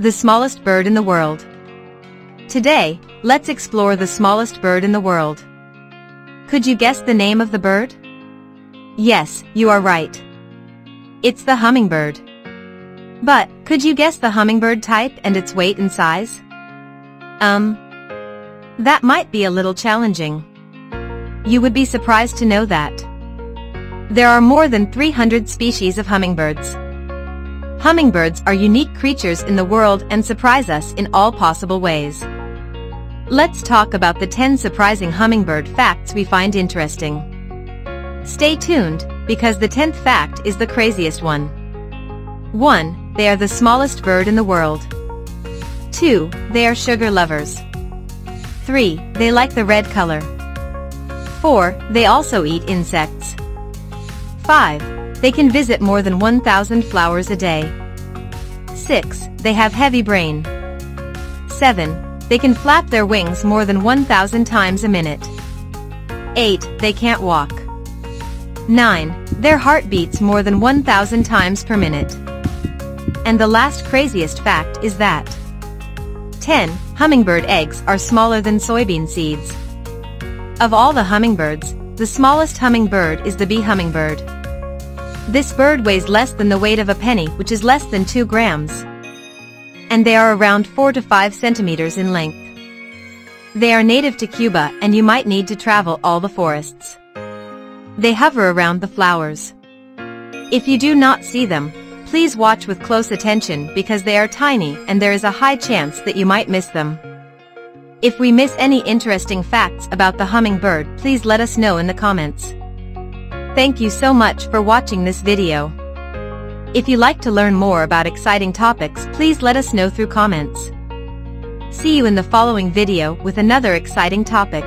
The smallest bird in the world. Today, let's explore the smallest bird in the world. Could you guess the name of the bird? Yes, you are right. It's the hummingbird. But, could you guess the hummingbird type and its weight and size? Um, that might be a little challenging. You would be surprised to know that. There are more than 300 species of hummingbirds. Hummingbirds are unique creatures in the world and surprise us in all possible ways. Let's talk about the 10 surprising hummingbird facts we find interesting. Stay tuned, because the 10th fact is the craziest one. 1. They are the smallest bird in the world. 2. They are sugar lovers. 3. They like the red color. 4. They also eat insects. 5. They can visit more than 1,000 flowers a day. 6. They have heavy brain. 7. They can flap their wings more than 1,000 times a minute. 8. They can't walk. 9. Their heart beats more than 1,000 times per minute. And the last craziest fact is that 10. Hummingbird eggs are smaller than soybean seeds. Of all the hummingbirds, the smallest hummingbird is the bee hummingbird. This bird weighs less than the weight of a penny which is less than 2 grams. And they are around 4 to 5 centimeters in length. They are native to Cuba and you might need to travel all the forests. They hover around the flowers. If you do not see them, Please watch with close attention because they are tiny and there is a high chance that you might miss them. If we miss any interesting facts about the hummingbird please let us know in the comments. Thank you so much for watching this video. If you like to learn more about exciting topics please let us know through comments. See you in the following video with another exciting topic.